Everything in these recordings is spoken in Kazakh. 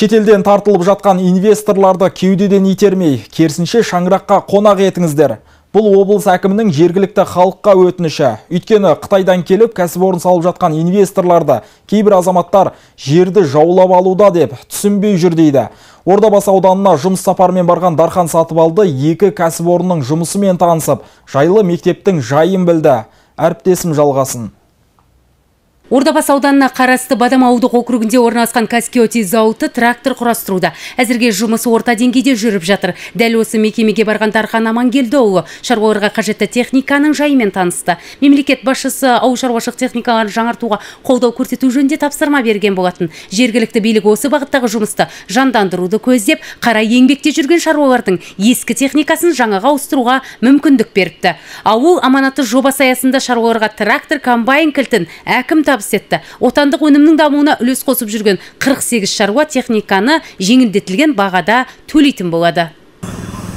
Шетелден тартылып жатқан инвесторларды кеудеден итермей, керісінше шаңыраққа қонақ етіңіздер. Бұл облыс әкімінің жергілікті халыққа өтініші. Өйткені Қытайдан келіп кәсіпорын салып жатқан инвесторларды кейбір азаматтар жерді жаулап алуда деп түсінбей жүр дейді. Ордабасы ауданына жұмыс сапармен барған Дархан Сатыбалды екі кәсіпорынның жұмысымен танысып, жайлы мектептің жайын білді. Әріптесім жалғасын. Ордабасы ауданына қарасты Бадам ауылдық округінде орналасқан Каскиоти зауыты трактор құрастыруда. Әзірге жұмысы орта деңгейде жүріп жатыр. Дәл осы мекемеге барған Дархан Амангелдіұлы шаруаларға қажетті техниканың жайымен танысты. Мемлекет басшысы ауыл шаруашылық техникаларын жаңартуға қолдау көрсету жөнінде тапсырма берген болатын. Жергілікті билік осы бағыттағы жұмысты жандандыруды көздеп, қара еңбекте жүрген шаруалардың ескі техникасын жаңаға ауыстыруға мүмкіндік беріпті. Ауыл аманаты жобасы аясында шаруаларға трактор комбайн кілтін әкім табыс етті. Отандық өнімнің дамуына үлес қосып жүрген 48 шаруа техниканы жеңілдетілген бағада төлейтін болады.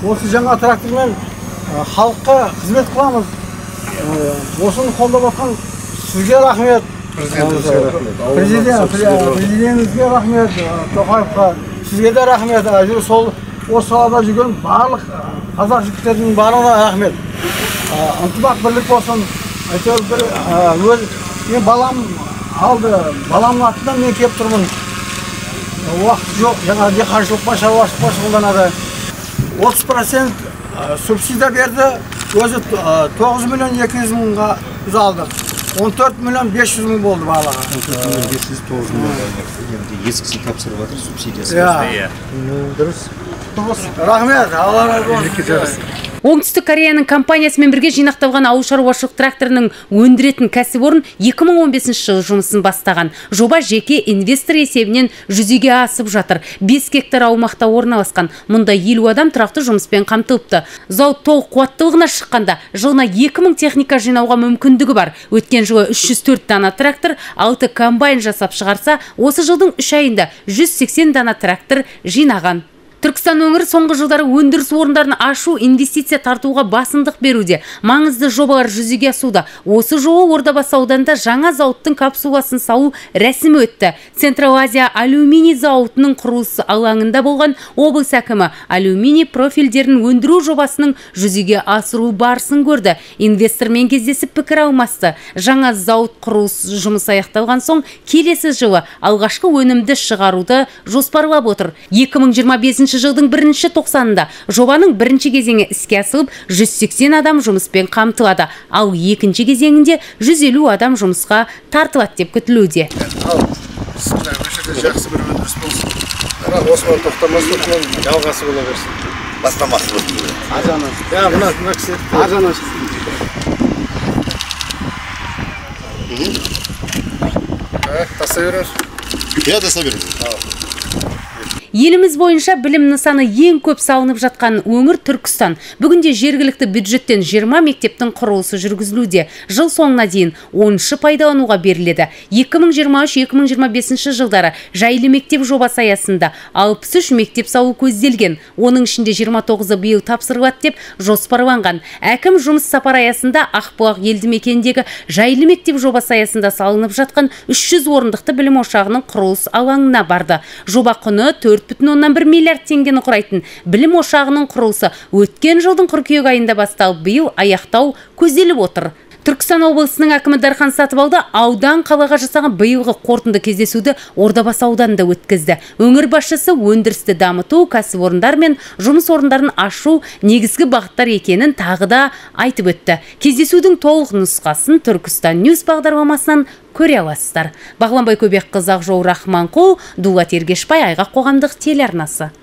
Осы жаңа трактормен халыққа қызмет қыламыз. Осыны қолдап жатқан сізге рахмет. Президентімізге рахмет. тоқаевқа сізге де рахмет. Сол осы салада жүрген барлық қазақ жігіттерінің барлығына рахмет. Ынтымақ бірлік болсын. Әйтеуір бір өз мен балам алды баламның атынан мен келіп тұрмын. Уақыт жоқ жаңа диқаншылық па шаруашылық па шұғылданады. отыз процент субсидия берді өзі тоғыз миллион екі жүз мыңға біз алдық он төрт миллион бес жүз мың болды балаға. он төрт миллион бес жүз тоғыз миллион. Енді ескісін тапсырып жатыр субсидиясы. Иә. Дұрыс. Дұрыс. Рахмет. Алла разы болсын. Оңтүстік кореяның компаниясымен бірге жинақталған ауыл шаруашылық тракторының өндіретін кәсіпорын 2015 жылы жұмысын бастаған. Жоба жеке инвестор есебінен жүзеге асып жатыр. 5 гектар аумақта орналасқан. Мұнда елу адам тұрақты жұмыспен қамтылыпты. Зауыт толық қуаттылығына шыққанда жылына 2000 техника жинауға мүмкіндігі бар. Өткен жылы 304 дана трактор 6 комбайн жасап шығарса осы жылдың үш айында 180 дана трактор жинаған. Түркістан өңірі соңғы жылдары өндіріс орындарын ашу инвестиция тартуға басымдық беруде. Маңызды жобалар жүзеге асуда. Осы жолы ордабасы ауданында жаңа зауыттың капсуласын салу рәсімі өтті. Централ азия алюминий зауытының құрылысы алаңында болған облыс әкімі алюминий профильдерін өндіру жобасының жүзеге асыру барысын көрді. Инвестормен кездесіп пікір алмасты. Жаңа зауыт құрылыс жұмысы аяқталған соң келесі жылы алғашқы өнімді шығаруды жоспарлап отыр. 2025 жылдың бірінші тоқсанында жобаның бірінші кезеңі іске асылып 180 адам жұмыспен қамтылады. Ал екінші кезеңінде 150 адам жұмысқа тартылады деп күтілуде. Жақсы бір өндіріс болсын. Осыған жалғасы бола берсін. Бастамасы болсын. Арзан иә мына мына кісі. Арзан тастай беріңіз. Иә тастай беріңіз еліміз бойынша білім нысаны ең көп салынып жатқан өңір түркістан. Бүгінде жергілікті бюджеттен 20 мектептің құрылысы жүргізілуде. Жыл соңына дейін 10 пайдалануға беріледі. 2023-2025 жылдары жайлы мектеп жобасы аясында 63 мектеп салу көзделген. Оның ішінде 29-ы биыл тапсырылады деп жоспарланған. Әкім жұмыс сапар аясында ақбұлақ елді мекеніндегі жайлы мектеп жобасы аясында салынып жатқан 300 орындықты білім ошағының құрылыс алаңына барды. Жоба құны 4 4,1 миллиард теңгені құрайтын білім ошағының құрылысы өткен жылдың қыркүйек айында басталып биыл аяқтау көзделіп отыр. Түркістан облысының әкімі дархан сатыбалды аудан қалаға жасаған биылғы қорытынды кездесуді ордабасы ауданында өткізді. Өңір басшысы өндірісті дамыту кәсіпорындар мен жұмыс орындарын ашу негізгі бағыттар екенін тағы да айтып өтті. Кездесудің толық нұсқасын түркістан ньюс бағдарламасынан көре аласыздар. Бағланбай көбекқызы ақжол рахманқұл дулат ергешбай айғақ қоғамдық телеарнасы.